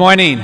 Morning.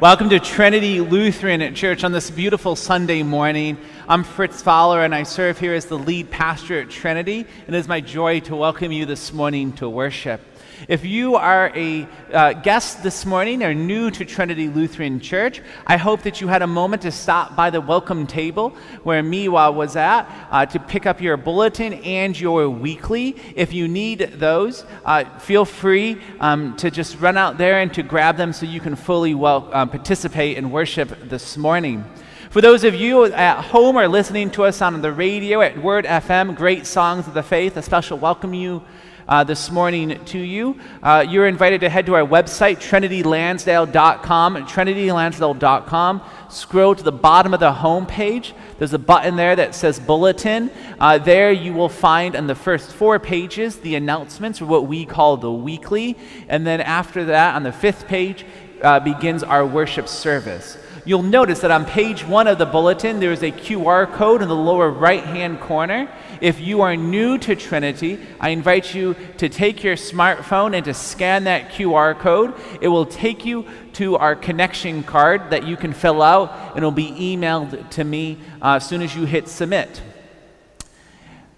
Welcome to Trinity Lutheran Church on this beautiful Sunday morning. I'm Fritz Fowler and I serve here as the lead pastor at Trinity, and it is my joy to welcome you this morning to worship. If you are a uh, guest this morning or new to Trinity Lutheran Church, I hope that you had a moment to stop by the welcome table where Miwa was at uh, to pick up your bulletin and your weekly. If you need those, uh, feel free um, to just run out there and to grab them so you can fully well, uh, participate in worship this morning. For those of you at home or listening to us on the radio at Word FM, Great Songs of the Faith, a special welcome you uh, this morning to you. Uh, you're invited to head to our website, trinitylansdale.com. Trinitylansdale.com. Scroll to the bottom of the home page. There's a button there that says Bulletin. Uh, there you will find on the first four pages the announcements, or what we call the weekly. And then after that, on the fifth page, uh, begins our worship service you'll notice that on page one of the bulletin, there is a QR code in the lower right hand corner. If you are new to Trinity, I invite you to take your smartphone and to scan that QR code. It will take you to our connection card that you can fill out and it will be emailed to me uh, as soon as you hit submit.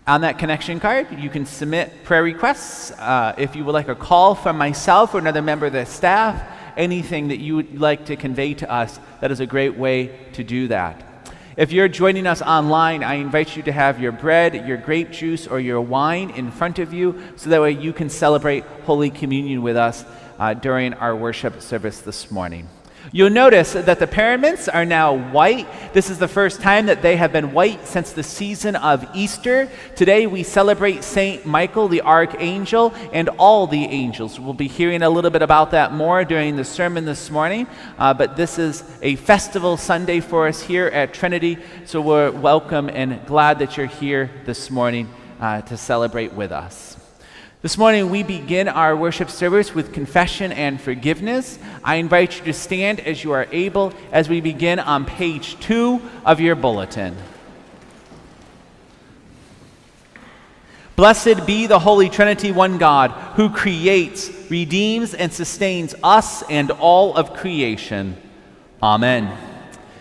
On that connection card, you can submit prayer requests. Uh, if you would like a call from myself or another member of the staff, anything that you would like to convey to us, that is a great way to do that. If you're joining us online, I invite you to have your bread, your grape juice, or your wine in front of you so that way you can celebrate Holy Communion with us uh, during our worship service this morning. You'll notice that the paraments are now white. This is the first time that they have been white since the season of Easter. Today we celebrate Saint Michael the Archangel and all the angels. We'll be hearing a little bit about that more during the sermon this morning, uh, but this is a festival Sunday for us here at Trinity, so we're welcome and glad that you're here this morning uh, to celebrate with us. This morning, we begin our worship service with confession and forgiveness. I invite you to stand as you are able as we begin on page two of your bulletin. Blessed be the Holy Trinity, one God, who creates, redeems, and sustains us and all of creation. Amen.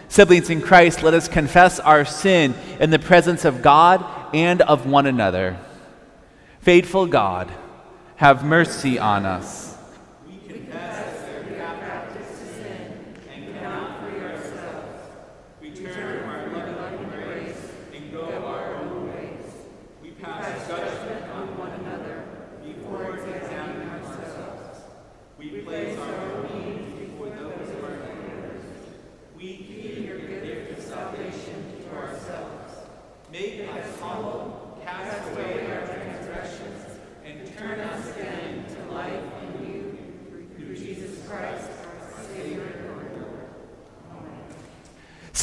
Siblings in Christ, let us confess our sin in the presence of God and of one another. Faithful God, have mercy on us.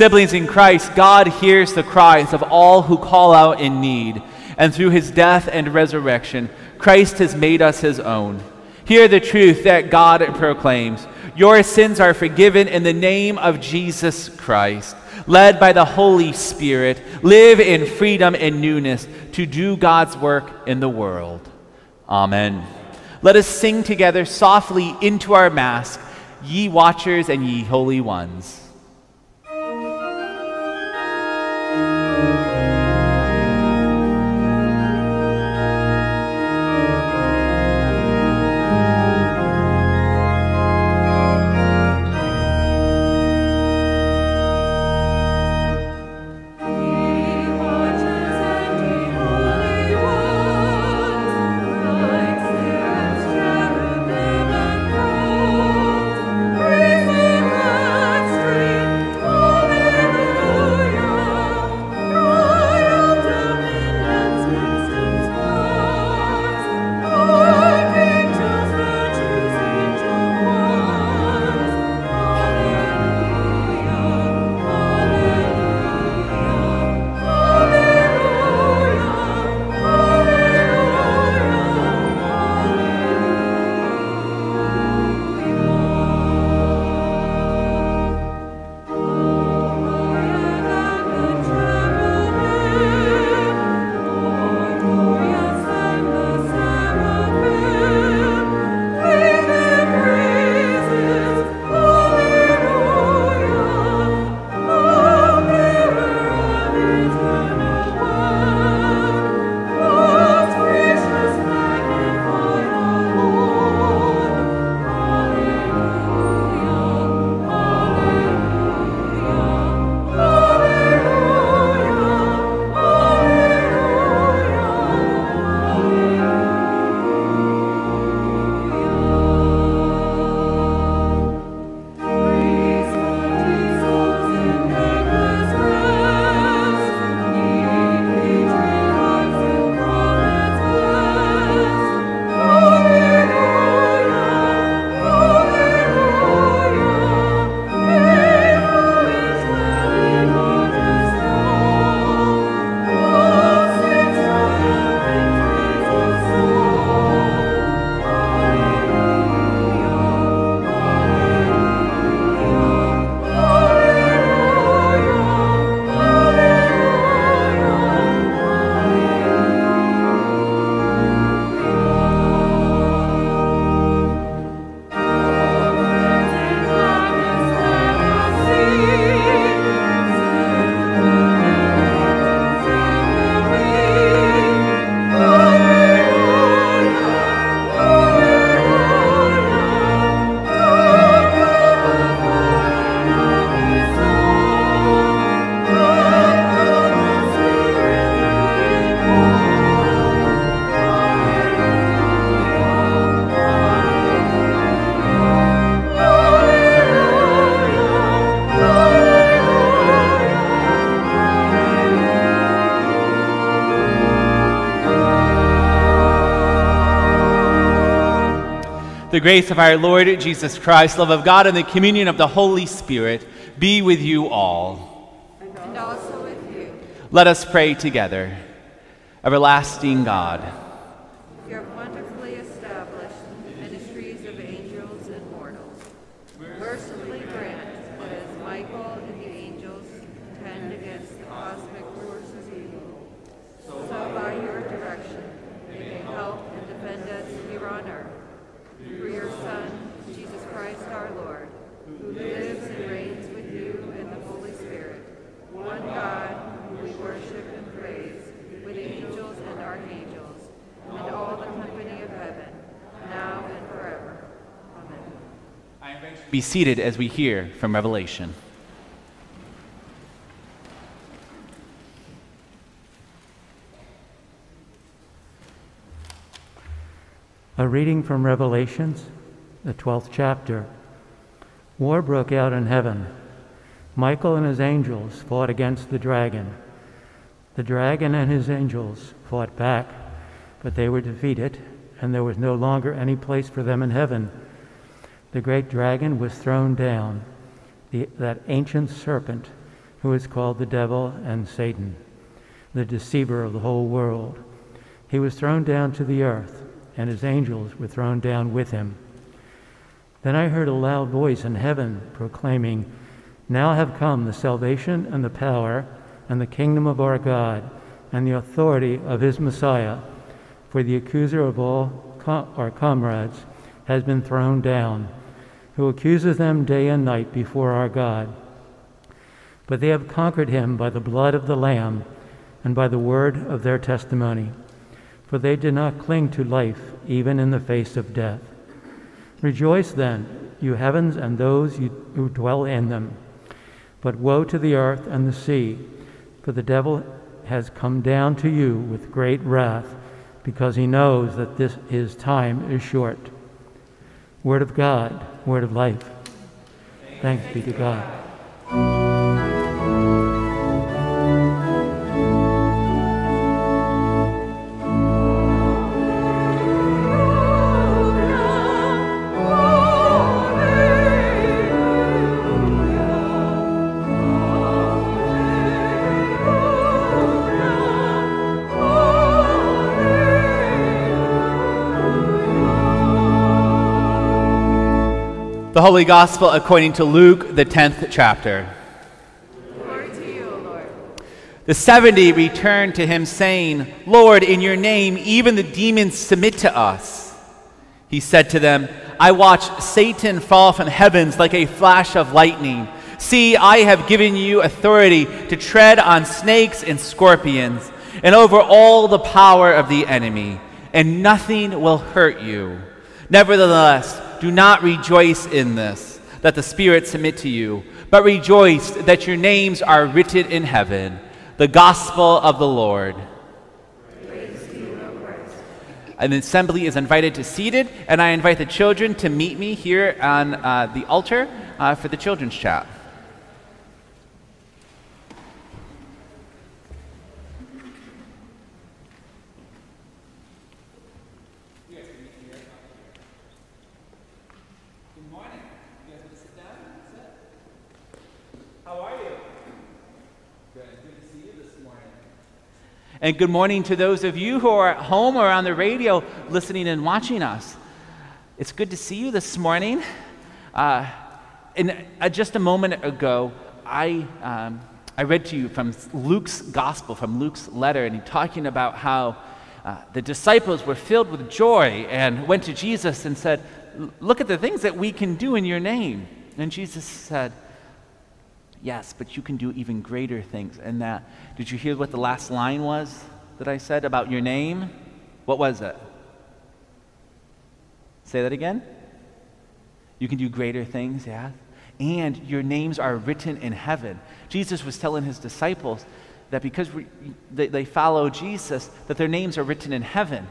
Siblings in Christ, God hears the cries of all who call out in need, and through his death and resurrection, Christ has made us his own. Hear the truth that God proclaims Your sins are forgiven in the name of Jesus Christ. Led by the Holy Spirit, live in freedom and newness to do God's work in the world. Amen. Let us sing together softly into our mask, ye watchers and ye holy ones. The grace of our Lord Jesus Christ, love of God, and the communion of the Holy Spirit be with you all. And also with you. Let us pray together. Everlasting God, You have wonderfully established the ministries of angels and mortals. Mercifully grant that as Michael and the angels contend against the cosmic forces of evil, so by your direction they may help and defend us here on earth. Through your Son, Jesus Christ our Lord, who lives and reigns with you and the Holy Spirit, one God, who we worship and praise, with angels and archangels, and all the company of heaven, now and forever. Amen. Be seated as we hear from Revelation. A reading from Revelations, the 12th chapter. War broke out in heaven. Michael and his angels fought against the dragon. The dragon and his angels fought back, but they were defeated, and there was no longer any place for them in heaven. The great dragon was thrown down, the, that ancient serpent who is called the devil and Satan, the deceiver of the whole world. He was thrown down to the earth, and his angels were thrown down with him. Then I heard a loud voice in heaven proclaiming, Now have come the salvation and the power and the kingdom of our God and the authority of his Messiah, for the accuser of all our comrades has been thrown down, who accuses them day and night before our God. But they have conquered him by the blood of the Lamb and by the word of their testimony. For they did not cling to life even in the face of death. Rejoice then, you heavens and those you, who dwell in them. But woe to the earth and the sea, for the devil has come down to you with great wrath, because he knows that this his time is short. Word of God, word of life. Thanks be to God. Holy Gospel according to Luke, the 10th chapter. Glory to you, Lord. The seventy returned to him, saying, Lord, in your name even the demons submit to us. He said to them, I watched Satan fall from heavens like a flash of lightning. See, I have given you authority to tread on snakes and scorpions, and over all the power of the enemy, and nothing will hurt you. Nevertheless, do not rejoice in this, that the spirits submit to you, but rejoice that your names are written in heaven. The gospel of the Lord. An assembly is invited to seated, and I invite the children to meet me here on uh, the altar uh, for the children's chat. Good morning. You guys want to sit down? Sit. How are you? Good. Good to see you this morning. And good morning to those of you who are at home or on the radio listening and watching us. It's good to see you this morning. Uh, and uh, just a moment ago, I, um, I read to you from Luke's gospel, from Luke's letter, and he's talking about how uh, the disciples were filled with joy and went to Jesus and said, Look at the things that we can do in your name. And Jesus said, Yes, but you can do even greater things. And that, did you hear what the last line was that I said about your name? What was it? Say that again. You can do greater things, yeah? And your names are written in heaven. Jesus was telling his disciples that because we, they, they follow Jesus, that their names are written in heaven.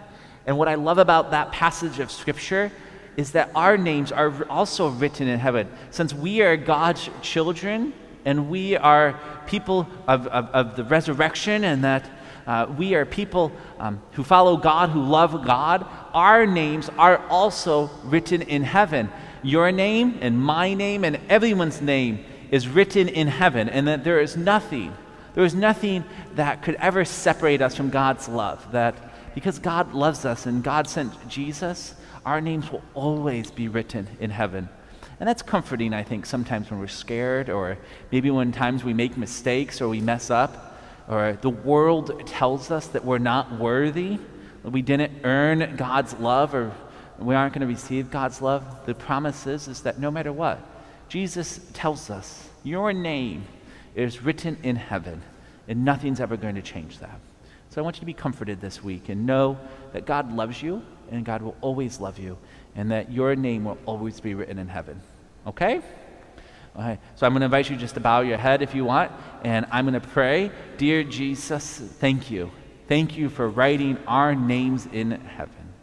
And what I love about that passage of Scripture is that our names are also written in heaven. Since we are God's children and we are people of, of, of the resurrection and that uh, we are people um, who follow God, who love God, our names are also written in heaven. Your name and my name and everyone's name is written in heaven, and that there is nothing, there is nothing that could ever separate us from God's love. That because God loves us and God sent Jesus, our names will always be written in heaven. And that's comforting, I think, sometimes when we're scared, or maybe when times we make mistakes or we mess up, or the world tells us that we're not worthy, that we didn't earn God's love, or we aren't going to receive God's love. The promise is, is that no matter what, Jesus tells us, Your name is written in heaven, and nothing's ever going to change that. So I want you to be comforted this week and know that God loves you and God will always love you and that your name will always be written in heaven. Okay? All right. So I'm going to invite you just to bow your head if you want, and I'm going to pray. Dear Jesus, thank you. Thank you for writing our names in heaven.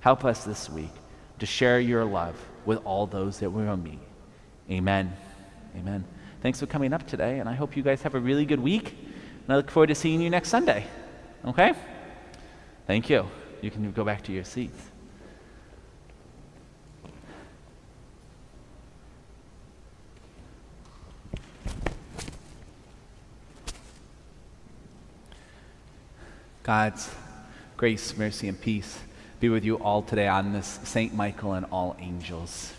Help us this week to share your love with all those that we will meet. Amen. Amen. Thanks for coming up today, and I hope you guys have a really good week. And I look forward to seeing you next Sunday. Okay? Thank you. You can go back to your seats. God's grace, mercy, and peace be with you all today on this St. Michael and all angels.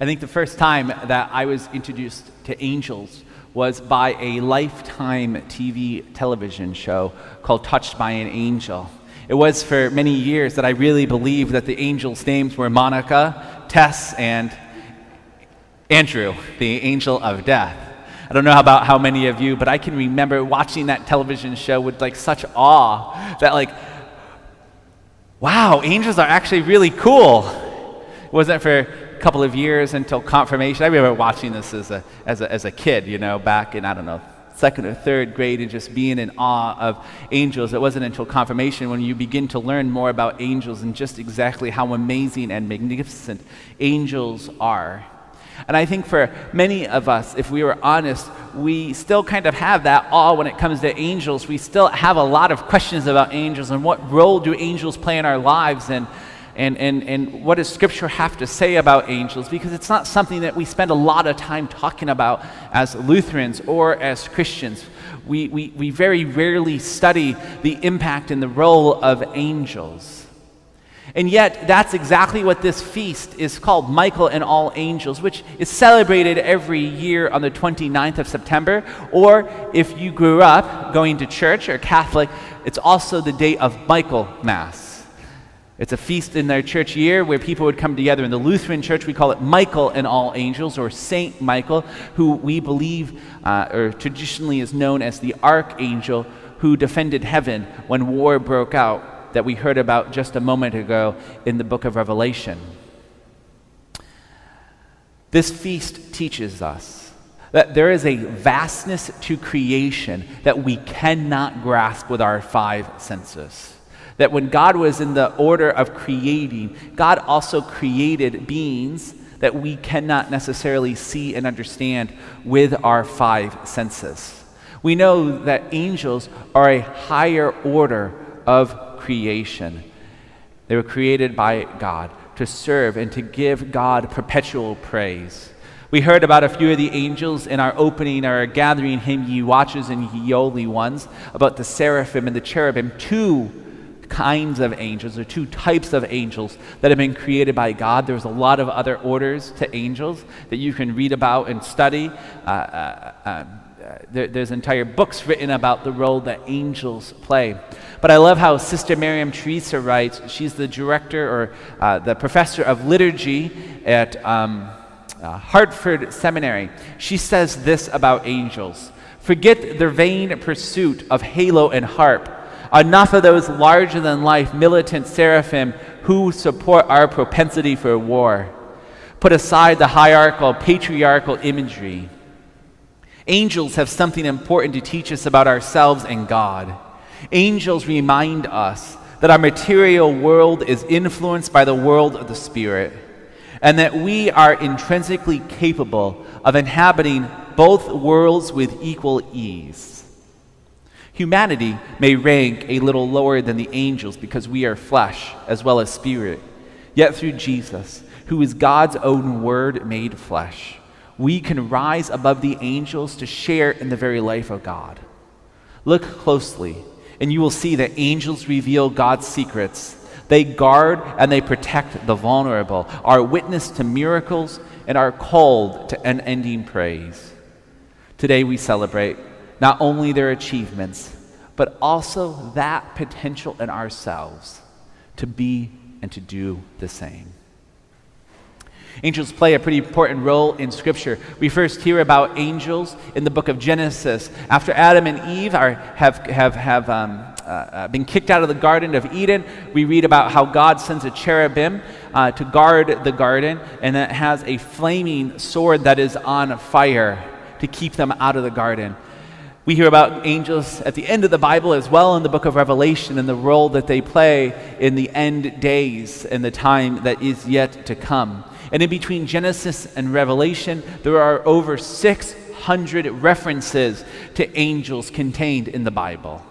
I think the first time that I was introduced to angels was by a lifetime TV television show called Touched by an Angel. It was for many years that I really believed that the angels' names were Monica, Tess, and Andrew, the angel of death. I don't know about how many of you, but I can remember watching that television show with like such awe that like, wow, angels are actually really cool. It wasn't for a couple of years until confirmation. I remember watching this as a, as a, as a kid, you know, back in, I don't know, second or third grade and just being in awe of angels. It wasn't until confirmation when you begin to learn more about angels and just exactly how amazing and magnificent angels are. And I think for many of us, if we were honest, we still kind of have that awe when it comes to angels. We still have a lot of questions about angels and what role do angels play in our lives. And and, and, and what does Scripture have to say about angels? Because it's not something that we spend a lot of time talking about as Lutherans or as Christians. We, we, we very rarely study the impact and the role of angels. And yet, that's exactly what this feast is called Michael and All Angels, which is celebrated every year on the 29th of September. Or if you grew up going to church or Catholic, it's also the day of Michael Mass. It's a feast in their church year where people would come together. In the Lutheran church, we call it Michael and All Angels, or Saint Michael, who we believe, uh, or traditionally is known as the archangel who defended heaven when war broke out, that we heard about just a moment ago in the book of Revelation. This feast teaches us that there is a vastness to creation that we cannot grasp with our five senses. That when God was in the order of creating, God also created beings that we cannot necessarily see and understand with our five senses. We know that angels are a higher order of creation. They were created by God to serve and to give God perpetual praise. We heard about a few of the angels in our opening, our gathering hymn, Ye Watchers and Ye Holy Ones, about the seraphim and the cherubim, two kinds of angels, or two types of angels that have been created by God. There's a lot of other orders to angels that you can read about and study. Uh, uh, uh, there, there's entire books written about the role that angels play. But I love how Sister Miriam Teresa writes. She's the director or uh, the professor of liturgy at um, uh, Hartford Seminary. She says this about angels Forget their vain pursuit of halo and harp enough of those larger than life militant seraphim who support our propensity for war. Put aside the hierarchical, patriarchal imagery. Angels have something important to teach us about ourselves and God. Angels remind us that our material world is influenced by the world of the Spirit, and that we are intrinsically capable of inhabiting both worlds with equal ease. Humanity may rank a little lower than the angels because we are flesh as well as spirit. Yet through Jesus, who is God's own word made flesh, we can rise above the angels to share in the very life of God. Look closely, and you will see that angels reveal God's secrets. They guard and they protect the vulnerable, are witness to miracles, and are called to unending praise. Today we celebrate not only their achievements, but also that potential in ourselves to be and to do the same. Angels play a pretty important role in Scripture. We first hear about angels in the book of Genesis. After Adam and Eve are, have, have, have um, uh, uh, been kicked out of the Garden of Eden, we read about how God sends a cherubim uh, to guard the garden, and it has a flaming sword that is on fire to keep them out of the garden. We hear about angels at the end of the Bible as well in the book of Revelation and the role that they play in the end days and the time that is yet to come. And in between Genesis and Revelation, there are over 600 references to angels contained in the Bible.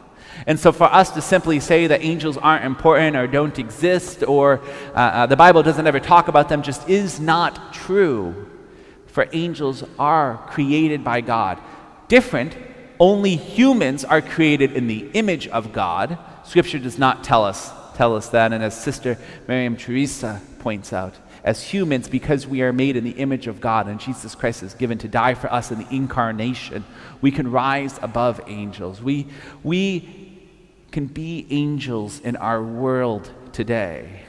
And so, for us to simply say that angels aren't important or don't exist or uh, uh, the Bible doesn't ever talk about them just is not true. For angels are created by God. Different only humans are created in the image of God. Scripture does not tell us, tell us that. And as Sister Miriam Teresa points out, as humans, because we are made in the image of God and Jesus Christ is given to die for us in the incarnation, we can rise above angels. We, we can be angels in our world today.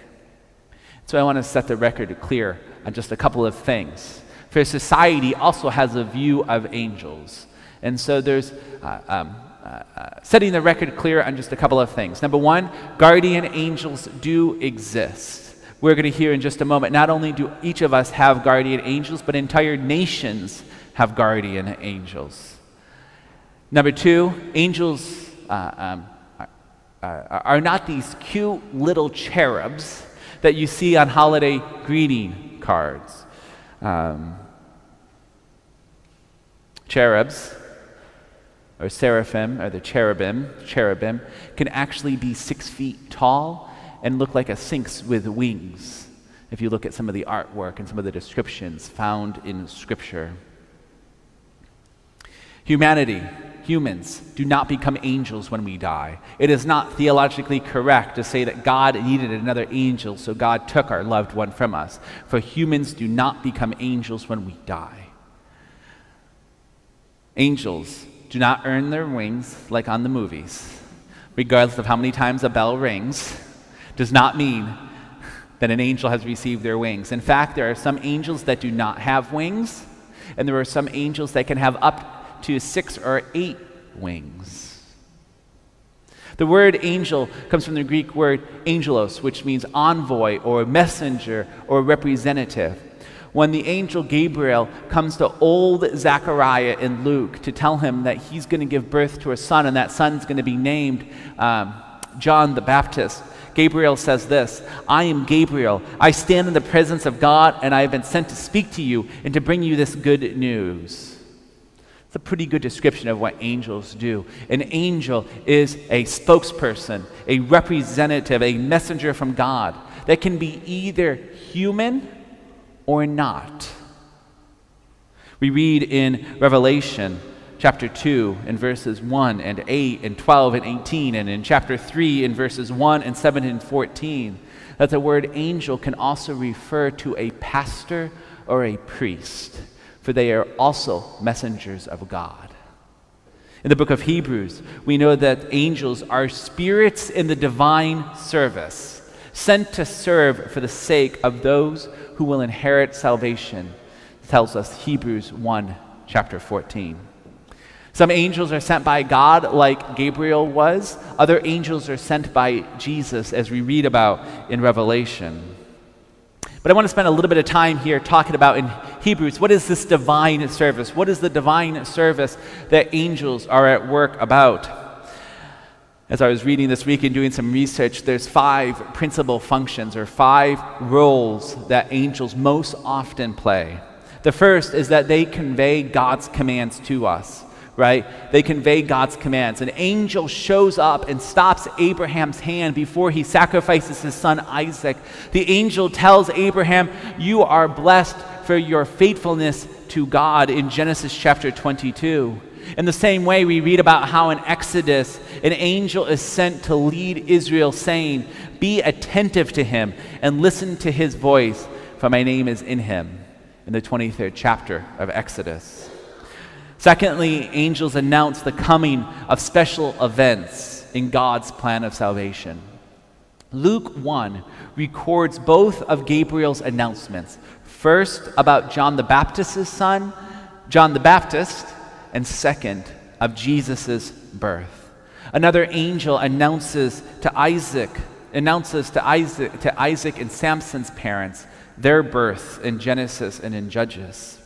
So I want to set the record clear on just a couple of things. For society also has a view of angels. And so there's uh, um, uh, uh, setting the record clear on just a couple of things. Number one, guardian angels do exist. We're going to hear in just a moment, not only do each of us have guardian angels, but entire nations have guardian angels. Number two, angels uh, um, are, are not these cute little cherubs that you see on holiday greeting cards. Um, cherubs or seraphim, or the cherubim, cherubim, can actually be six feet tall and look like a sphinx with wings, if you look at some of the artwork and some of the descriptions found in Scripture. Humanity, humans, do not become angels when we die. It is not theologically correct to say that God needed another angel, so God took our loved one from us. For humans do not become angels when we die. Angels do not earn their wings like on the movies. Regardless of how many times a bell rings, does not mean that an angel has received their wings. In fact, there are some angels that do not have wings, and there are some angels that can have up to six or eight wings. The word angel comes from the Greek word angelos, which means envoy or messenger or representative when the angel Gabriel comes to old Zechariah in Luke to tell him that he's going to give birth to a son and that son's going to be named um, John the Baptist. Gabriel says this I am Gabriel. I stand in the presence of God, and I have been sent to speak to you and to bring you this good news. It's a pretty good description of what angels do. An angel is a spokesperson, a representative, a messenger from God that can be either human or not. We read in Revelation chapter 2 in verses 1 and 8 and 12 and 18, and in chapter 3 in verses 1 and 7 and 14, that the word angel can also refer to a pastor or a priest, for they are also messengers of God. In the book of Hebrews, we know that angels are spirits in the divine service, sent to serve for the sake of those who will inherit salvation, tells us Hebrews 1, chapter 14. Some angels are sent by God, like Gabriel was. Other angels are sent by Jesus, as we read about in Revelation. But I want to spend a little bit of time here talking about in Hebrews what is this divine service? What is the divine service that angels are at work about? As I was reading this week and doing some research, there's five principal functions or five roles that angels most often play. The first is that they convey God's commands to us. Right? They convey God's commands. An angel shows up and stops Abraham's hand before he sacrifices his son Isaac. The angel tells Abraham, You are blessed for your faithfulness to God in Genesis chapter 22. In the same way, we read about how in Exodus, an angel is sent to lead Israel, saying, Be attentive to him and listen to his voice, for my name is in him, in the 23rd chapter of Exodus. Secondly, angels announce the coming of special events in God's plan of salvation. Luke 1 records both of Gabriel's announcements. First, about John the Baptist's son, John the Baptist, and second, of Jesus' birth. Another angel announces to Isaac, announces to Isaac, to Isaac and Samson's parents their birth in Genesis and in Judges.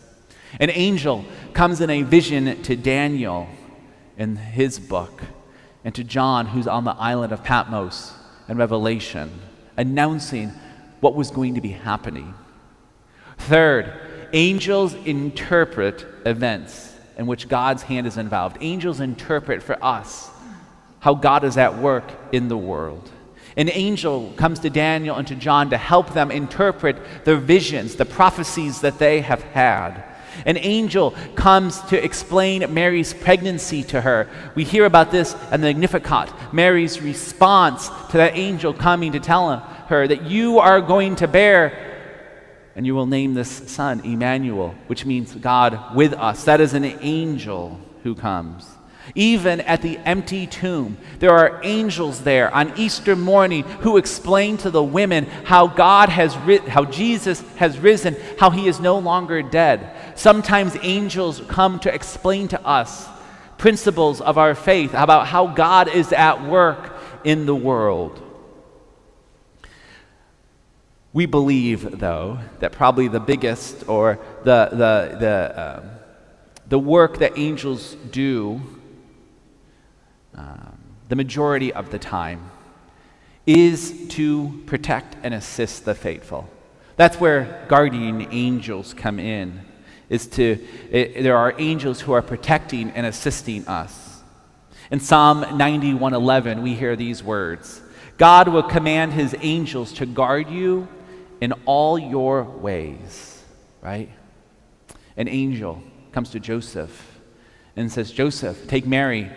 An angel comes in a vision to Daniel in his book and to John, who's on the island of Patmos in Revelation, announcing what was going to be happening. Third, angels interpret events in which God's hand is involved. Angels interpret for us how God is at work in the world. An angel comes to Daniel and to John to help them interpret their visions, the prophecies that they have had. An angel comes to explain Mary's pregnancy to her. We hear about this in the Magnificat, Mary's response to that angel coming to tell her that you are going to bear and you will name this son Emmanuel, which means God with us. That is an angel who comes. Even at the empty tomb, there are angels there on Easter morning who explain to the women how God has how Jesus has risen, how he is no longer dead. Sometimes angels come to explain to us principles of our faith about how God is at work in the world. We believe, though, that probably the biggest or the, the, the, uh, the work that angels do um, the majority of the time, is to protect and assist the faithful. That's where guardian angels come in. Is to it, there are angels who are protecting and assisting us. In Psalm 91:11, we hear these words: God will command his angels to guard you in all your ways. Right? An angel comes to Joseph and says, Joseph, take Mary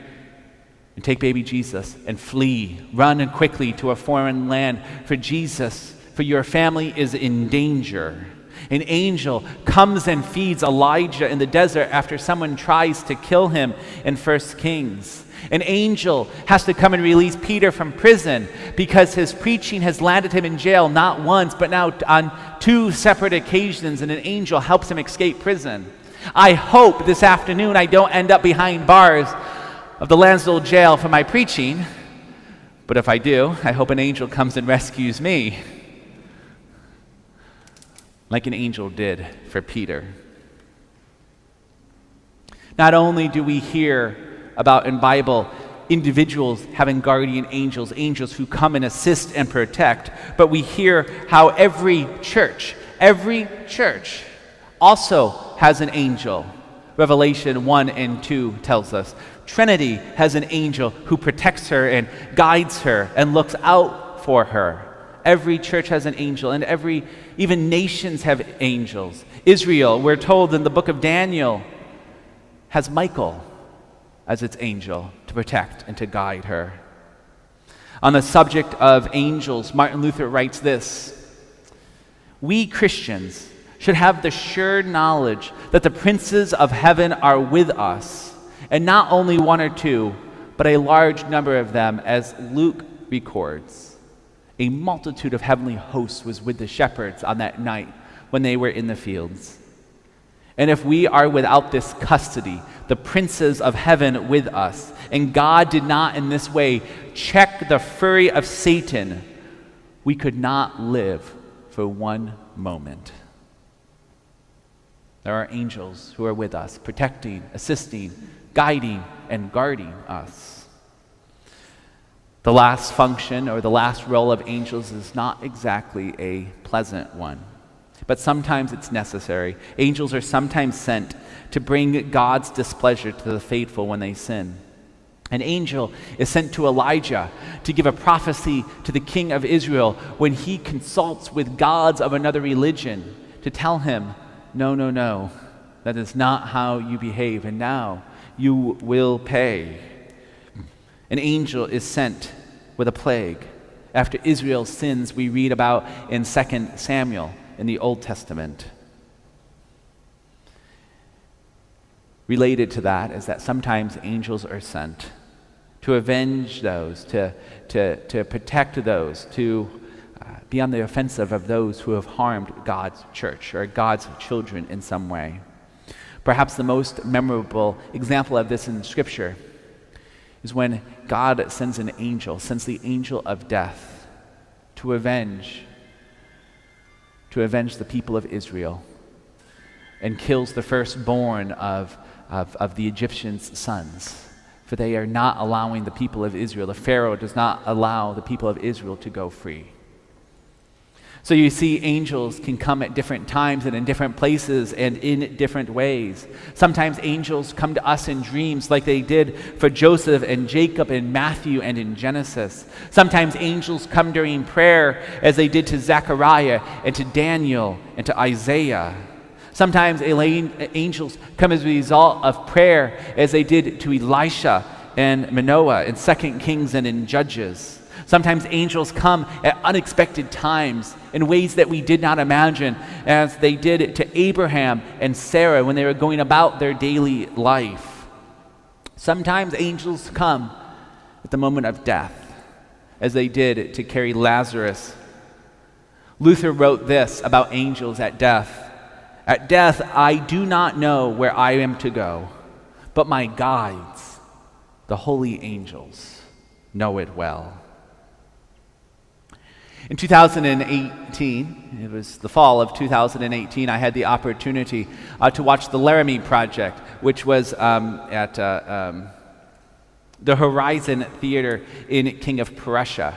and take baby Jesus and flee. Run and quickly to a foreign land, for Jesus, for your family is in danger. An angel comes and feeds Elijah in the desert after someone tries to kill him in 1 Kings. An angel has to come and release Peter from prison because his preaching has landed him in jail not once, but now on two separate occasions, and an angel helps him escape prison. I hope this afternoon I don't end up behind bars of the Lansdale jail for my preaching, but if I do, I hope an angel comes and rescues me, like an angel did for Peter. Not only do we hear about in Bible individuals having guardian angels, angels who come and assist and protect, but we hear how every church, every church also has an angel. Revelation 1 and 2 tells us. Trinity has an angel who protects her and guides her and looks out for her. Every church has an angel, and every, even nations have angels. Israel, we're told in the book of Daniel, has Michael as its angel to protect and to guide her. On the subject of angels, Martin Luther writes this We Christians should have the sure knowledge that the princes of heaven are with us and not only one or two, but a large number of them, as Luke records. A multitude of heavenly hosts was with the shepherds on that night when they were in the fields. And if we are without this custody, the princes of heaven with us, and God did not in this way check the fury of Satan, we could not live for one moment. There are angels who are with us, protecting, assisting, guiding and guarding us. The last function or the last role of angels is not exactly a pleasant one. but sometimes it's necessary. Angels are sometimes sent to bring God's displeasure to the faithful when they sin. An angel is sent to Elijah to give a prophecy to the king of Israel when he consults with gods of another religion to tell him, No, no, no, that is not how you behave, and now you will pay. An angel is sent with a plague after Israel's sins we read about in 2 Samuel in the Old Testament. Related to that is that sometimes angels are sent to avenge those, to, to, to protect those, to uh, be on the offensive of those who have harmed God's church or God's children in some way. Perhaps the most memorable example of this in Scripture is when God sends an angel, sends the angel of death to avenge to avenge the people of Israel and kills the firstborn of, of, of the Egyptians' sons. For they are not allowing the people of Israel, the Pharaoh does not allow the people of Israel to go free. So you see, angels can come at different times and in different places and in different ways. Sometimes angels come to us in dreams, like they did for Joseph and Jacob in Matthew and in Genesis. Sometimes angels come during prayer, as they did to Zechariah and to Daniel and to Isaiah. Sometimes angels come as a result of prayer, as they did to Elisha and Manoah in 2 Kings and in Judges. Sometimes angels come at unexpected times in ways that we did not imagine, as they did to Abraham and Sarah when they were going about their daily life. Sometimes angels come at the moment of death, as they did to carry Lazarus. Luther wrote this about angels at death At death, I do not know where I am to go, but my guides, the holy angels, know it well. In 2018, it was the fall of 2018, I had the opportunity uh, to watch the Laramie Project, which was um, at uh, um, the Horizon Theater in King of Prussia.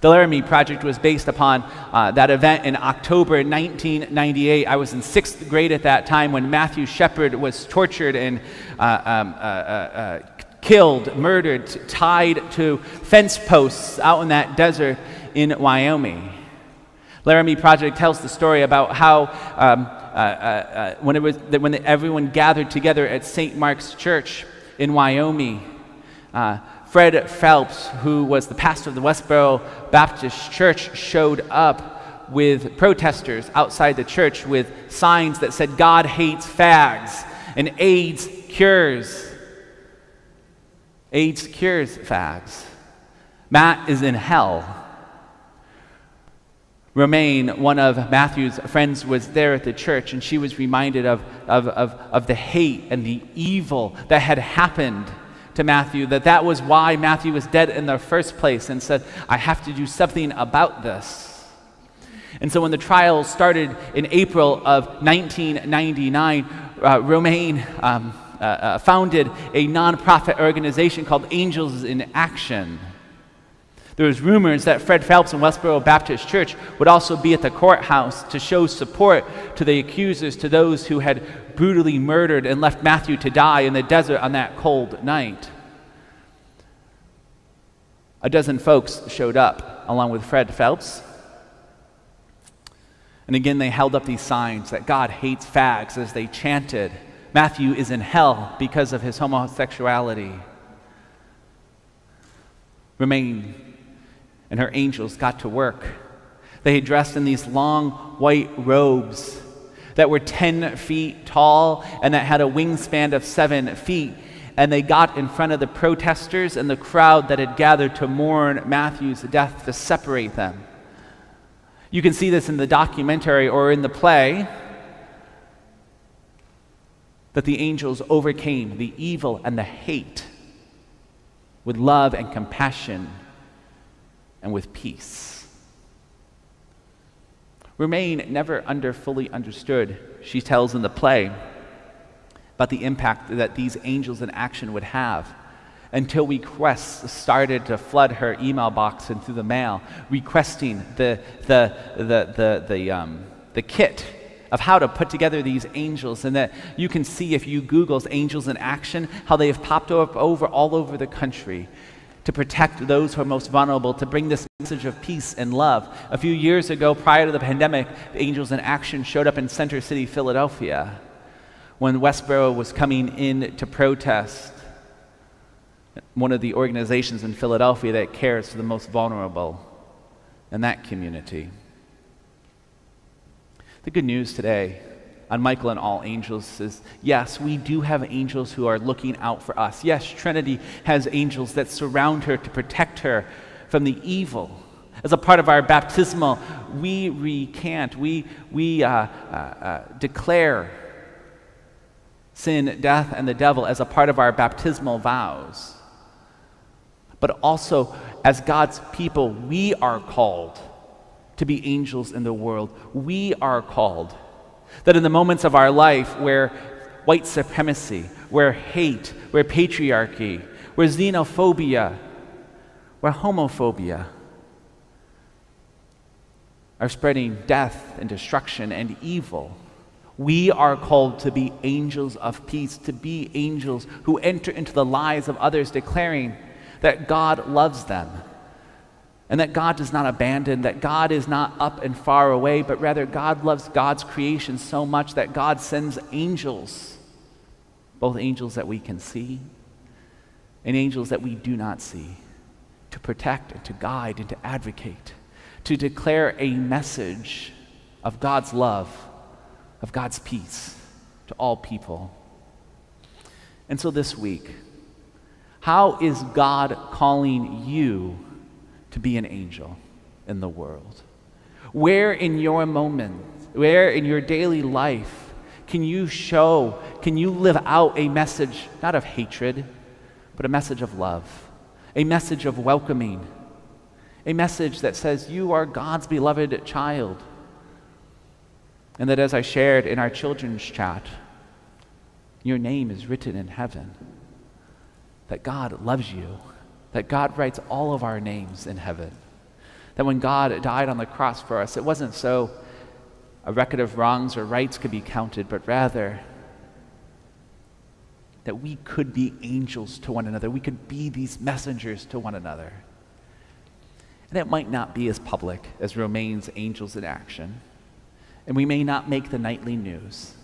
The Laramie Project was based upon uh, that event in October 1998. I was in sixth grade at that time when Matthew Shepard was tortured and uh, um, uh, uh, killed, murdered, tied to fence posts out in that desert in Wyoming. Laramie Project tells the story about how um, uh, uh, uh, when, it was, when everyone gathered together at St. Mark's Church in Wyoming, uh, Fred Phelps, who was the pastor of the Westboro Baptist Church, showed up with protesters outside the church with signs that said, God hates fags and AIDS cures. AIDS cures fags. Matt is in hell. Romaine, one of Matthew's friends, was there at the church, and she was reminded of, of, of, of the hate and the evil that had happened to Matthew, that that was why Matthew was dead in the first place, and said, I have to do something about this. And so when the trial started in April of 1999, uh, Romaine um, uh, uh, founded a nonprofit organization called Angels in Action. There was rumors that Fred Phelps and Westboro Baptist Church would also be at the courthouse to show support to the accusers, to those who had brutally murdered and left Matthew to die in the desert on that cold night. A dozen folks showed up along with Fred Phelps. And again, they held up these signs that God hates fags as they chanted, Matthew is in hell because of his homosexuality. Romaine and her angels got to work. They had dressed in these long white robes that were 10 feet tall and that had a wingspan of seven feet. And they got in front of the protesters and the crowd that had gathered to mourn Matthew's death to separate them. You can see this in the documentary or in the play that the angels overcame the evil and the hate with love and compassion and with peace. Romaine never under fully understood, she tells in the play, about the impact that these angels in action would have. Until requests started to flood her email box and through the mail, requesting the, the, the, the, the, um, the kit of how to put together these angels, and that you can see if you Google's angels in action, how they have popped up over all over the country to protect those who are most vulnerable, to bring this message of peace and love. A few years ago, prior to the pandemic, the Angels in Action showed up in Center City, Philadelphia, when Westboro was coming in to protest. One of the organizations in Philadelphia that cares for the most vulnerable in that community. The good news today on Michael and all angels is yes, we do have angels who are looking out for us. Yes, Trinity has angels that surround her to protect her from the evil. As a part of our baptismal, we recant, we, we uh, uh, uh, declare sin, death, and the devil as a part of our baptismal vows. But also, as God's people, we are called to be angels in the world. We are called that in the moments of our life where white supremacy, where hate, where patriarchy, where xenophobia, where homophobia are spreading death and destruction and evil, we are called to be angels of peace, to be angels who enter into the lives of others, declaring that God loves them and that God does not abandon, that God is not up and far away, but rather God loves God's creation so much that God sends angels, both angels that we can see and angels that we do not see, to protect and to guide and to advocate, to declare a message of God's love, of God's peace to all people. And so this week, how is God calling you? To be an angel in the world? Where in your moment, where in your daily life can you show, can you live out a message not of hatred, but a message of love, a message of welcoming, a message that says you are God's beloved child? And that as I shared in our children's chat, your name is written in heaven, that God loves you that God writes all of our names in heaven. That when God died on the cross for us, it wasn't so a record of wrongs or rights could be counted, but rather that we could be angels to one another. We could be these messengers to one another. And it might not be as public as Romaine's Angels in Action. And we may not make the nightly news.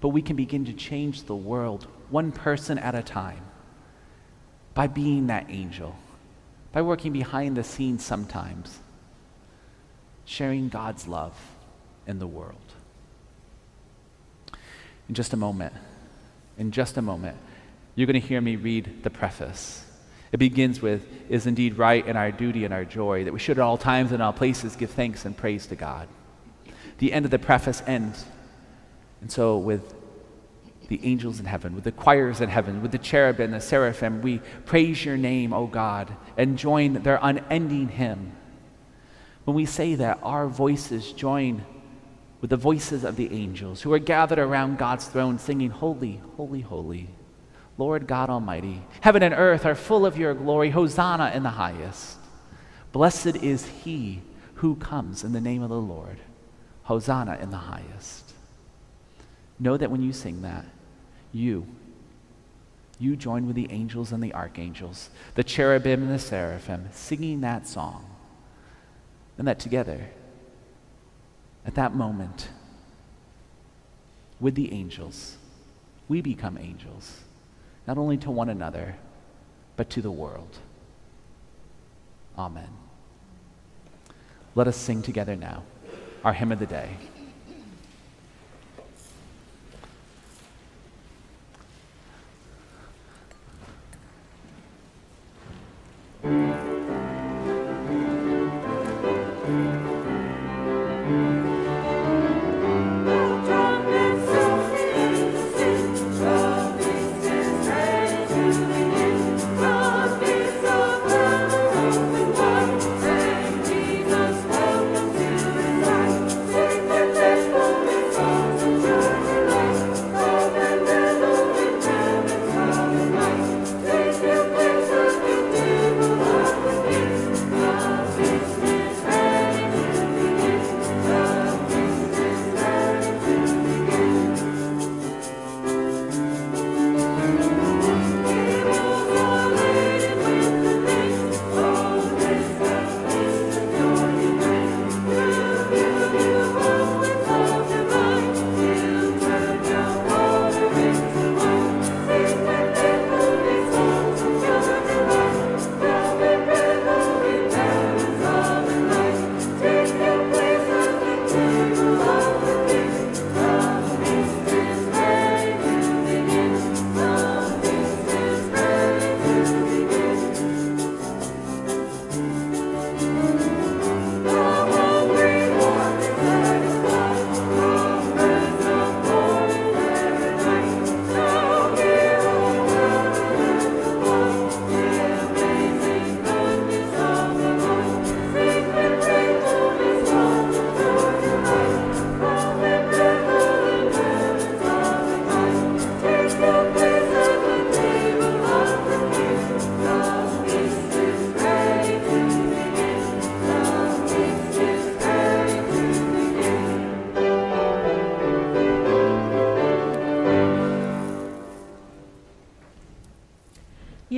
But we can begin to change the world one person at a time by being that angel, by working behind the scenes sometimes, sharing God's love in the world. In just a moment, in just a moment, you're going to hear me read the preface. It begins with, is indeed right in our duty and our joy that we should at all times and all places give thanks and praise to God. The end of the preface ends, and so with the angels in heaven, with the choirs in heaven, with the cherubim, the seraphim. We praise your name, O God, and join their unending hymn. When we say that, our voices join with the voices of the angels who are gathered around God's throne singing, Holy, holy, holy, Lord God Almighty. Heaven and earth are full of your glory. Hosanna in the highest. Blessed is he who comes in the name of the Lord. Hosanna in the highest. Know that when you sing that, you. You join with the angels and the archangels, the cherubim and the seraphim, singing that song. And that together, at that moment, with the angels, we become angels, not only to one another, but to the world. Amen. Let us sing together now our hymn of the day.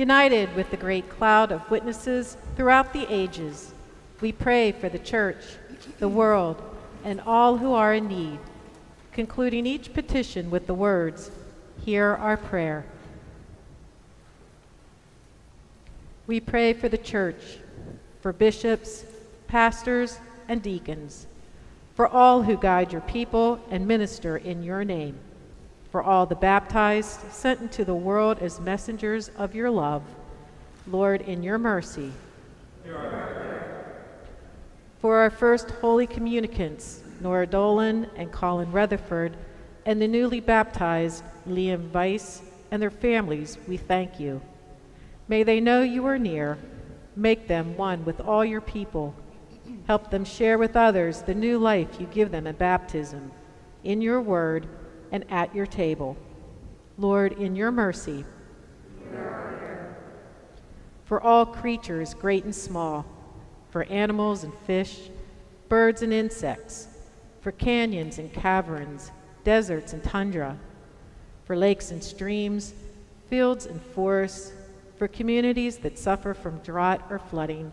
United with the great cloud of witnesses throughout the ages, we pray for the church, the world, and all who are in need, concluding each petition with the words, Hear our prayer. We pray for the church, for bishops, pastors, and deacons, for all who guide your people and minister in your name for all the baptized sent into the world as messengers of your love. Lord, in your mercy. For our first holy communicants, Nora Dolan and Colin Rutherford, and the newly baptized Liam Weiss and their families, we thank you. May they know you are near. Make them one with all your people. Help them share with others the new life you give them in baptism. In your word, and at your table. Lord, in your mercy, for all creatures, great and small, for animals and fish, birds and insects, for canyons and caverns, deserts and tundra, for lakes and streams, fields and forests, for communities that suffer from drought or flooding,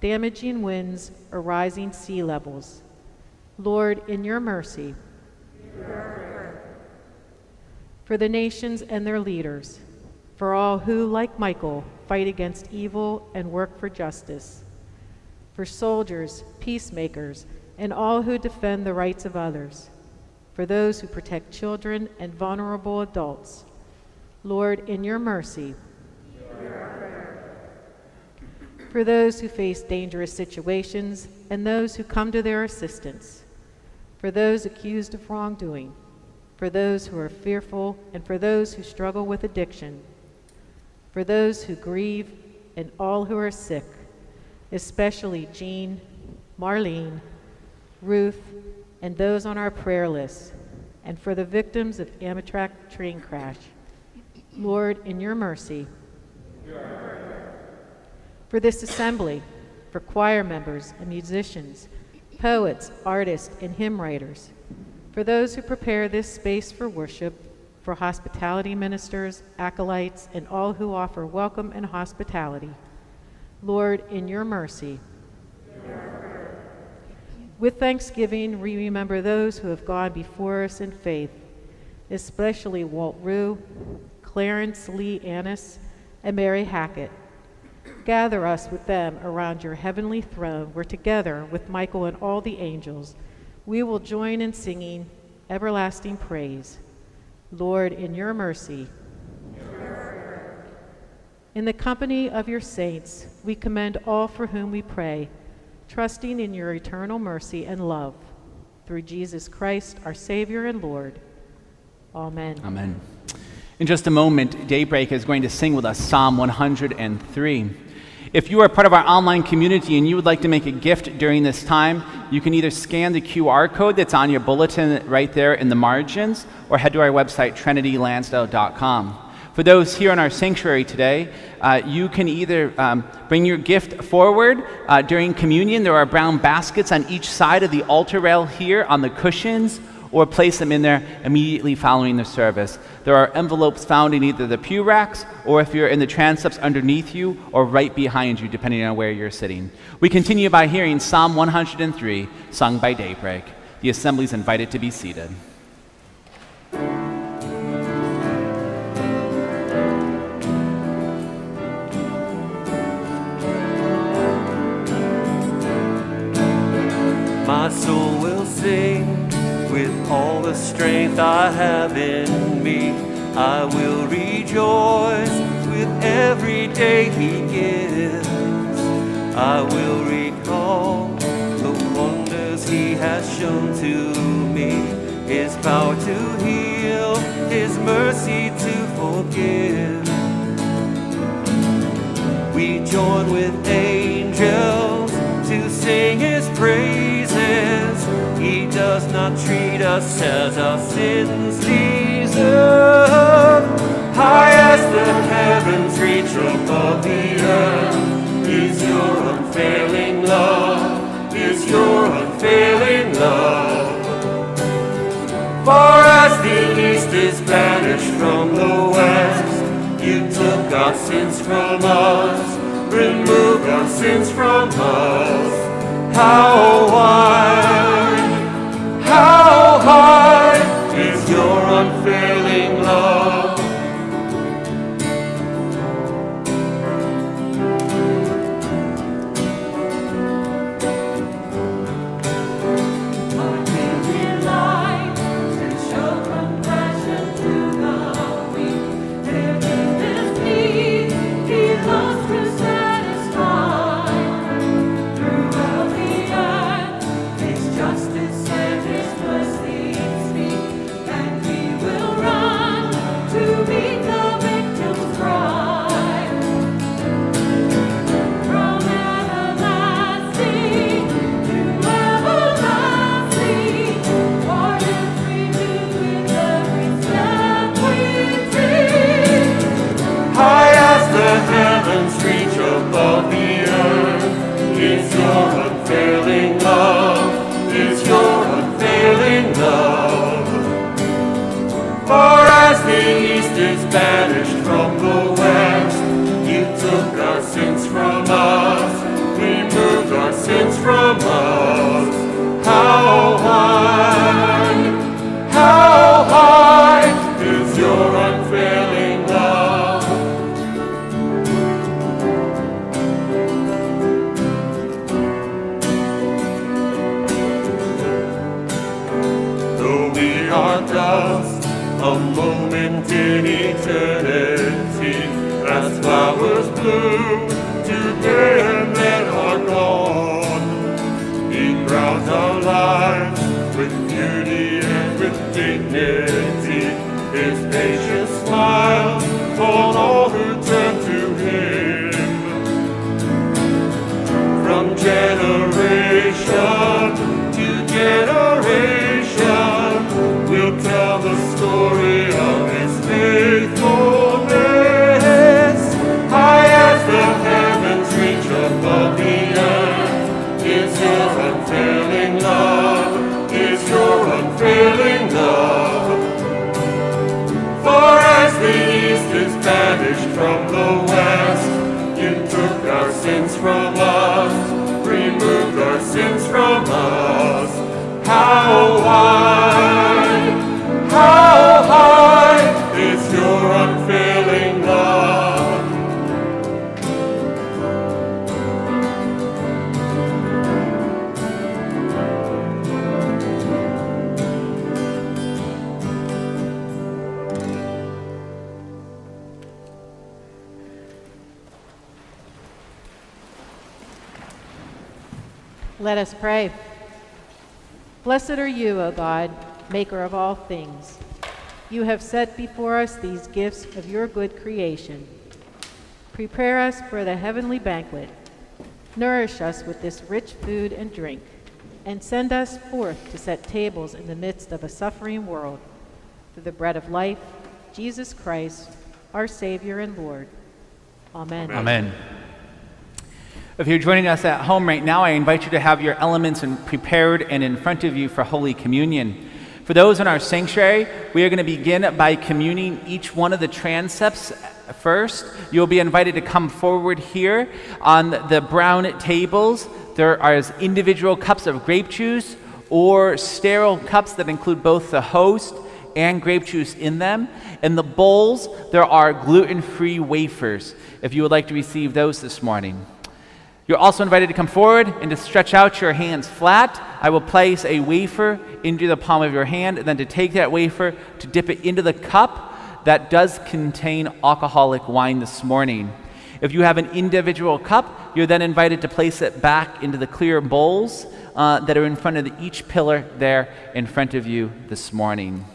damaging winds or rising sea levels. Lord, in your mercy, for the nations and their leaders, for all who, like Michael, fight against evil and work for justice, for soldiers, peacemakers, and all who defend the rights of others, for those who protect children and vulnerable adults. Lord, in your mercy, for those who face dangerous situations and those who come to their assistance, for those accused of wrongdoing, for those who are fearful, and for those who struggle with addiction, for those who grieve, and all who are sick, especially Jean, Marlene, Ruth, and those on our prayer list, and for the victims of Amtrak train crash. Lord, in your mercy, for this assembly, for choir members and musicians, poets, artists, and hymn writers, for those who prepare this space for worship, for hospitality ministers, acolytes, and all who offer welcome and hospitality. Lord, in your mercy. With thanksgiving, we remember those who have gone before us in faith, especially Walt Rue, Clarence Lee Annis, and Mary Hackett. Gather us with them around your heavenly throne, where together with Michael and all the angels, we will join in singing everlasting praise. Lord, in your mercy. In the company of your saints, we commend all for whom we pray, trusting in your eternal mercy and love. Through Jesus Christ, our Savior and Lord. Amen. Amen. In just a moment, Daybreak is going to sing with us Psalm 103. If you are part of our online community and you would like to make a gift during this time, you can either scan the QR code that's on your bulletin right there in the margins or head to our website, trinitylansdale.com. For those here in our sanctuary today, uh, you can either um, bring your gift forward uh, during communion. There are brown baskets on each side of the altar rail here on the cushions or place them in there immediately following the service. There are envelopes found in either the pew racks or if you're in the transepts underneath you or right behind you, depending on where you're sitting. We continue by hearing Psalm 103, sung by Daybreak. The assembly is invited to be seated. My soul will sing with all the strength I have in me. I will rejoice with every day He gives. I will recall the wonders He has shown to me, His power to heal, His mercy to forgive. We join with angels to sing His praises. He does not treat us as our sins deserve. High as the heavens reach above the earth is your unfailing love, is your unfailing love. Far as the east is banished from the west, you took our sins from us, removed our sins from us. How wide, how high is your unfailing love? From us. Blessed are you, O God, maker of all things. You have set before us these gifts of your good creation. Prepare us for the heavenly banquet. Nourish us with this rich food and drink, and send us forth to set tables in the midst of a suffering world. Through the bread of life, Jesus Christ, our Savior and Lord. Amen. Amen. If you're joining us at home right now, I invite you to have your elements prepared and in front of you for Holy Communion. For those in our sanctuary, we are going to begin by communing each one of the transepts first. You'll be invited to come forward here on the brown tables. There are individual cups of grape juice or sterile cups that include both the host and grape juice in them. In the bowls, there are gluten free wafers if you would like to receive those this morning. You're also invited to come forward and to stretch out your hands flat. I will place a wafer into the palm of your hand, and then to take that wafer, to dip it into the cup that does contain alcoholic wine this morning. If you have an individual cup, you're then invited to place it back into the clear bowls uh, that are in front of the, each pillar there in front of you this morning.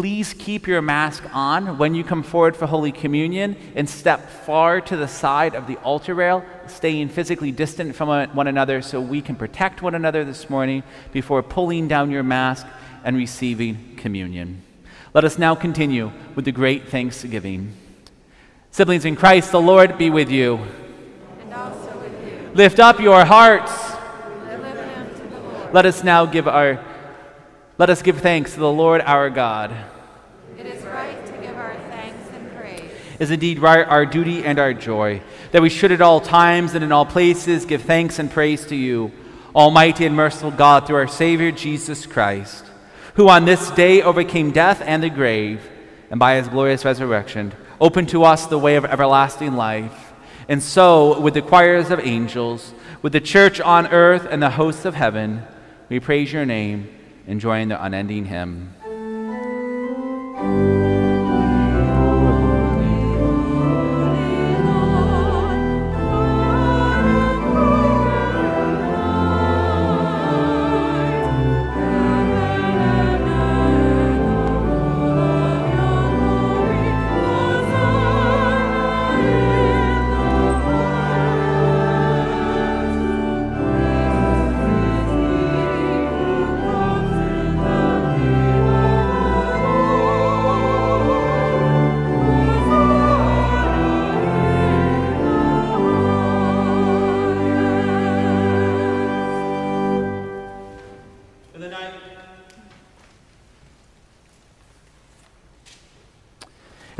Please keep your mask on when you come forward for Holy Communion and step far to the side of the altar rail, staying physically distant from one another so we can protect one another this morning before pulling down your mask and receiving communion. Let us now continue with the great thanksgiving. Siblings in Christ, the Lord be with you. And also with you. Lift up your hearts. Lift them to the Lord. Let us now give our let us give thanks to the Lord our God. It is right to give our thanks and praise. is indeed right, our duty and our joy, that we should at all times and in all places give thanks and praise to you, Almighty and merciful God, through our Savior Jesus Christ, who on this day overcame death and the grave, and by his glorious resurrection opened to us the way of everlasting life. And so, with the choirs of angels, with the church on earth and the hosts of heaven, we praise your name, enjoying the unending hymn. Thank you.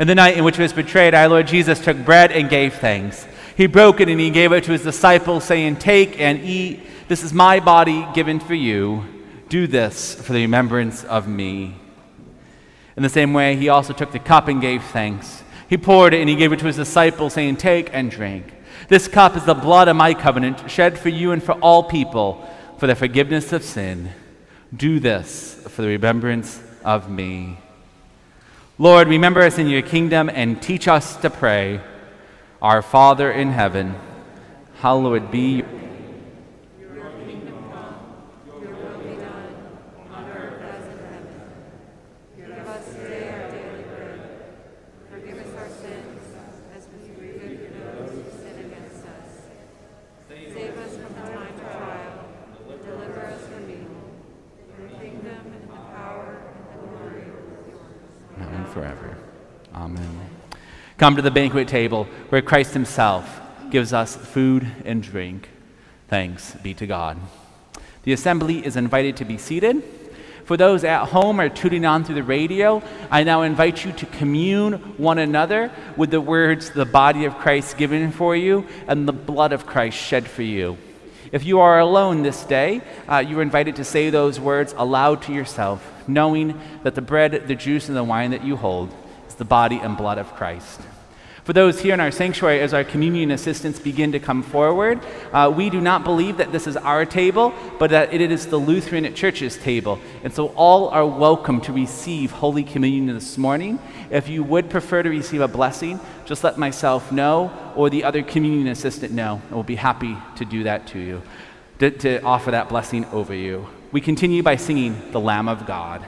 In the night in which he was betrayed, our Lord Jesus took bread and gave thanks. He broke it and he gave it to his disciples, saying, Take and eat. This is my body given for you. Do this for the remembrance of me. In the same way, he also took the cup and gave thanks. He poured it and he gave it to his disciples, saying, Take and drink. This cup is the blood of my covenant, shed for you and for all people for the forgiveness of sin. Do this for the remembrance of me. Lord, remember us in your kingdom and teach us to pray. Our Father in heaven, hallowed be your Give us today our daily bread. Forgive us our sins, as we forgive those who sin against us. Save us from the time of trial. Deliver us from evil. The kingdom and the power and the glory are yours. now and forever. Amen. Come to the banquet table where Christ himself gives us food and drink. Thanks be to God. The assembly is invited to be seated. For those at home or tuning on through the radio, I now invite you to commune one another with the words, the body of Christ given for you and the blood of Christ shed for you. If you are alone this day, uh, you are invited to say those words aloud to yourself, knowing that the bread, the juice, and the wine that you hold is the body and blood of Christ. For those here in our sanctuary, as our communion assistants begin to come forward, uh, we do not believe that this is our table, but that it is the Lutheran Church's table. And so all are welcome to receive Holy Communion this morning. If you would prefer to receive a blessing, just let myself know or the other communion assistant know, and we'll be happy to do that to you, to, to offer that blessing over you. We continue by singing the Lamb of God.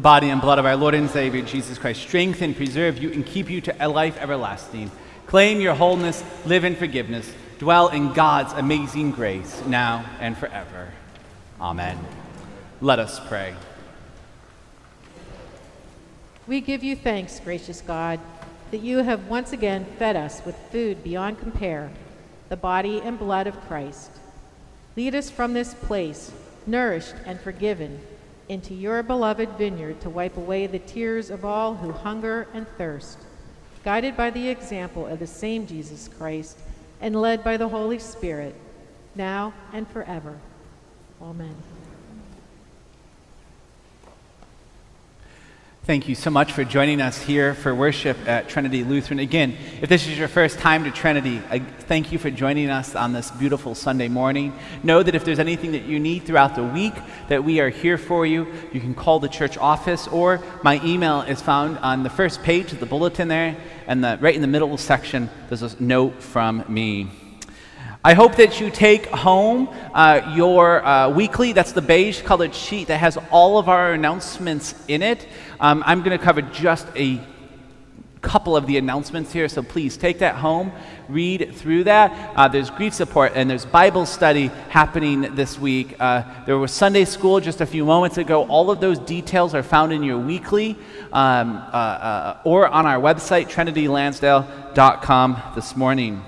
The body and blood of our Lord and Savior Jesus Christ strengthen, preserve you, and keep you to a life everlasting. Claim your wholeness, live in forgiveness, dwell in God's amazing grace, now and forever. Amen. Let us pray. We give you thanks, gracious God, that you have once again fed us with food beyond compare, the body and blood of Christ. Lead us from this place, nourished and forgiven, into your beloved vineyard to wipe away the tears of all who hunger and thirst, guided by the example of the same Jesus Christ and led by the Holy Spirit, now and forever. Amen. Thank you so much for joining us here for worship at Trinity Lutheran. Again, if this is your first time to Trinity, I thank you for joining us on this beautiful Sunday morning. Know that if there's anything that you need throughout the week, that we are here for you. You can call the church office, or my email is found on the first page of the bulletin there, and the, right in the middle section, there's a note from me. I hope that you take home uh, your uh, weekly, that's the beige colored sheet that has all of our announcements in it. Um, I'm going to cover just a couple of the announcements here, so please take that home, read through that. Uh, there's grief support and there's Bible study happening this week. Uh, there was Sunday school just a few moments ago. All of those details are found in your weekly um, uh, uh or on our website, trinitylansdale.com this morning.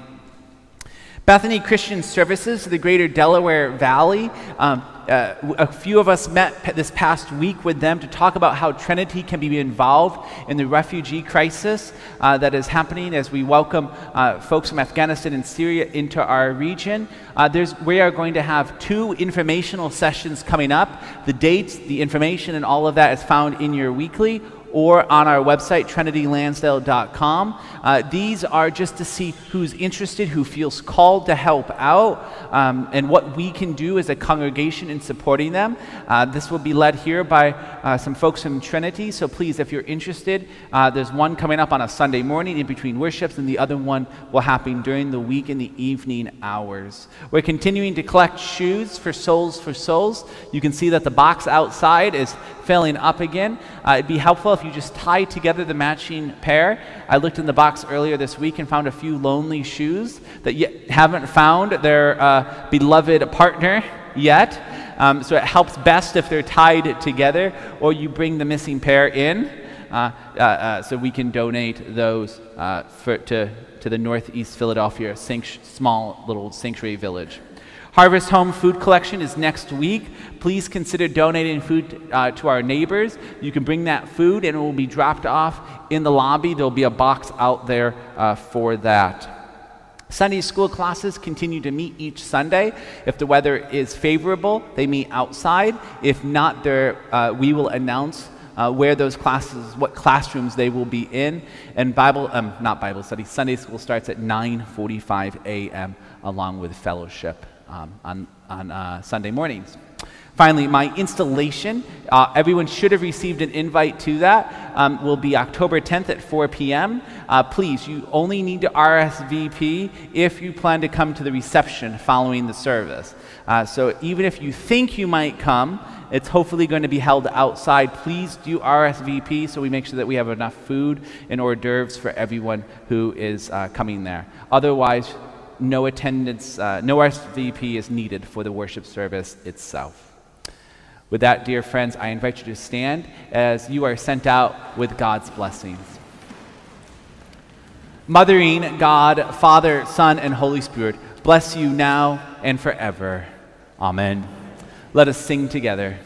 Bethany Christian Services, the greater Delaware Valley. Um, uh, a few of us met this past week with them to talk about how Trinity can be involved in the refugee crisis uh, that is happening as we welcome uh, folks from Afghanistan and Syria into our region. Uh, we are going to have two informational sessions coming up. The dates, the information, and all of that is found in your weekly or on our website, trinitylansdale.com. Uh, these are just to see who's interested, who feels called to help out, um, and what we can do as a congregation in supporting them. Uh, this will be led here by uh, some folks from Trinity, so please, if you're interested, uh, there's one coming up on a Sunday morning in between worships, and the other one will happen during the week in the evening hours. We're continuing to collect shoes for Soles for Souls. You can see that the box outside is filling up again. Uh, it'd be helpful if you just tie together the matching pair. I looked in the box earlier this week and found a few lonely shoes that yet haven't found their uh, beloved partner yet. Um, so it helps best if they're tied together, or you bring the missing pair in. Uh, uh, uh, so we can donate those uh, for, to, to the Northeast Philadelphia small little sanctuary village. Harvest Home Food Collection is next week. Please consider donating food uh, to our neighbors. You can bring that food and it will be dropped off in the lobby. There will be a box out there uh, for that. Sunday school classes continue to meet each Sunday. If the weather is favorable, they meet outside. If not, uh, we will announce uh, where those classes, what classrooms they will be in. And Bible, um, not Bible study, Sunday school starts at 9:45 a.m. along with fellowship um, on, on uh, Sunday mornings. Finally, my installation, uh, everyone should have received an invite to that, um, will be October 10th at 4 p.m. Uh, please, you only need to RSVP if you plan to come to the reception following the service. Uh, so even if you think you might come, it's hopefully going to be held outside. Please do RSVP so we make sure that we have enough food and hors d'oeuvres for everyone who is uh, coming there. Otherwise, no attendance, uh, no RSVP is needed for the worship service itself. With that, dear friends, I invite you to stand as you are sent out with God's blessings. Mothering God, Father, Son, and Holy Spirit, bless you now and forever. Amen. Let us sing together.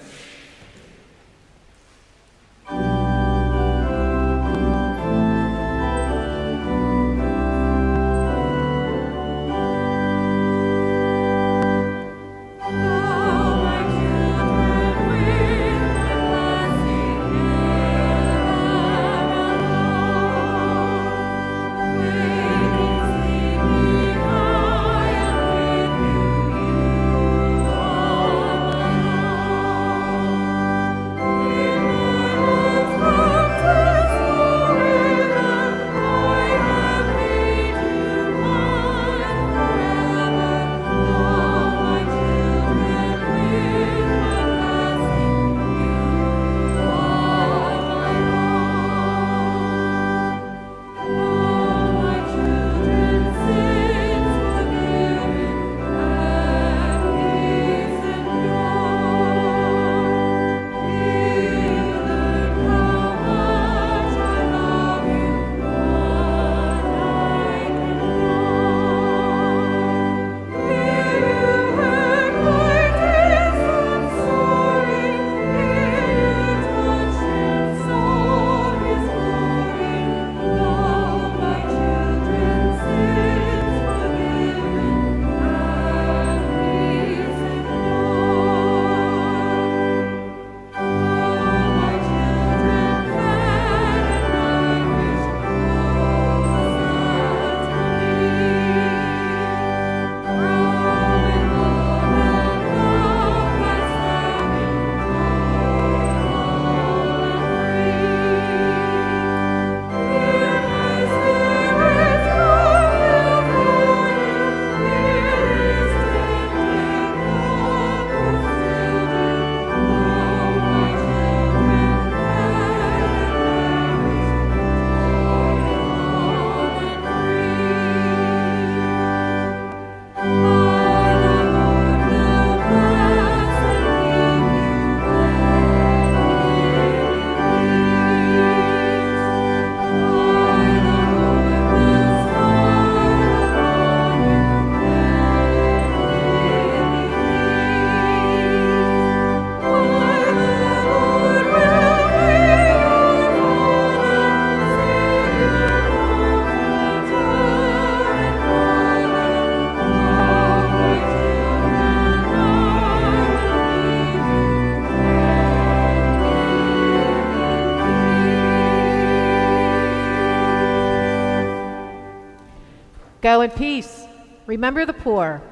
Go in peace. Remember the poor.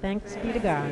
Thanks be to God.